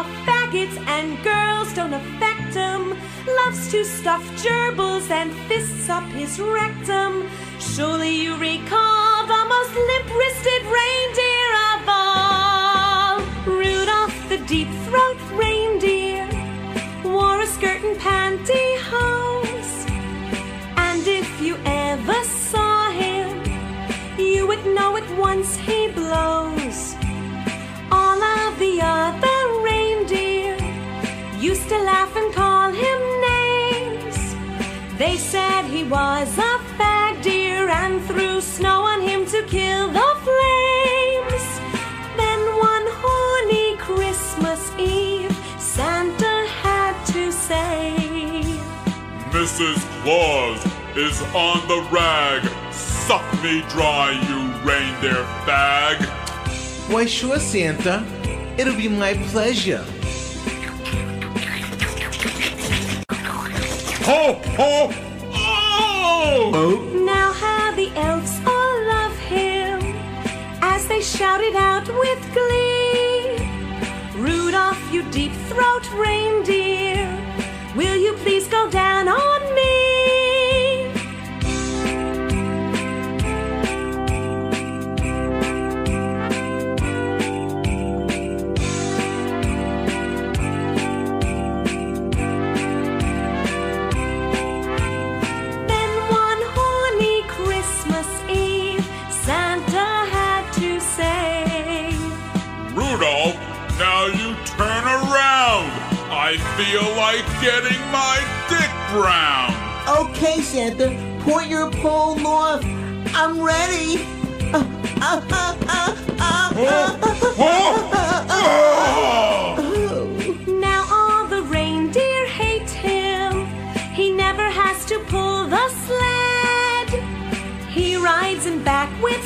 of faggots and girls don't affect him. Loves to stuff gerbils and fists up his rectum. Surely you recall the most limp-wristed reindeer of all. Rudolph the deep-throat reindeer wore a skirt and pantyhose. And if you ever saw him, you would know at once he blows. All of the other They said he was a fag deer and threw snow on him to kill the flames. Then one horny Christmas Eve, Santa had to say, Mrs. Claus is on the rag. Suck me dry, you reindeer fag. Why, sure, Santa. It'll be my pleasure. Ho, ho, oh! Now how the elves all love him as they shouted out with glee. Rudolph, you deep throat reindeer, I feel like getting my dick brown. Okay, Santa, point your pole north. I'm ready. Now all the reindeer hate him. He never has to pull the sled. He rides in back with